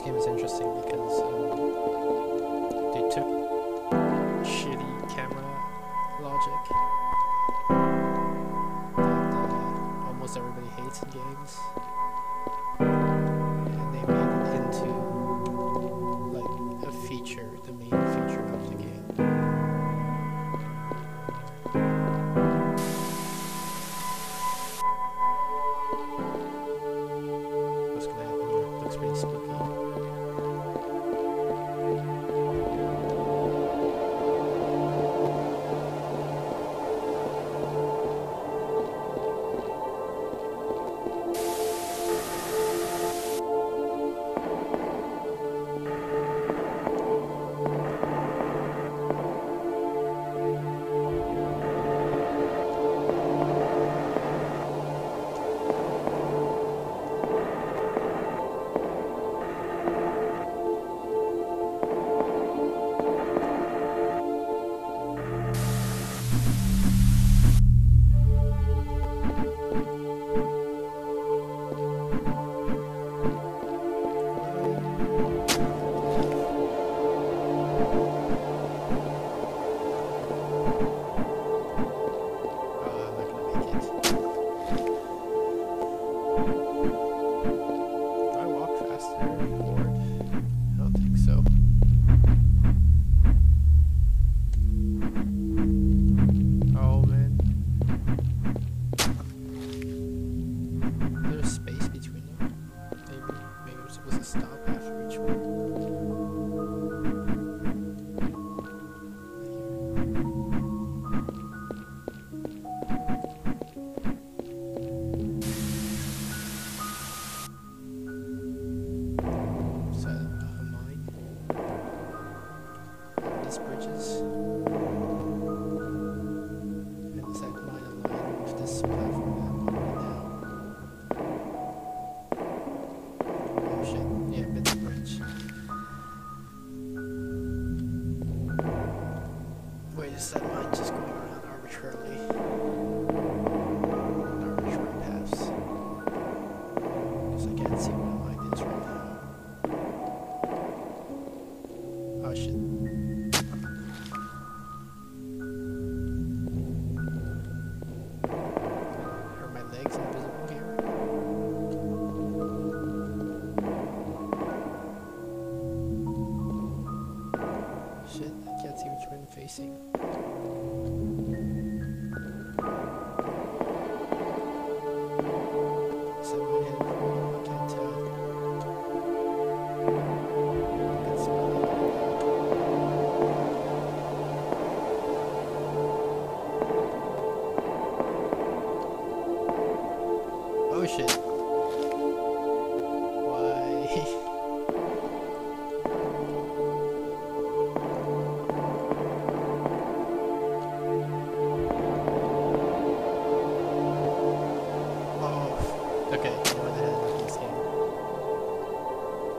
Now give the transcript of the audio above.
game is interesting because um, they took shitty camera logic that uh, almost everybody hates in games, and they made it into like a feature, the main feature of the game. What's gonna happen here? Looks pretty spooky. That a mine? These bridges?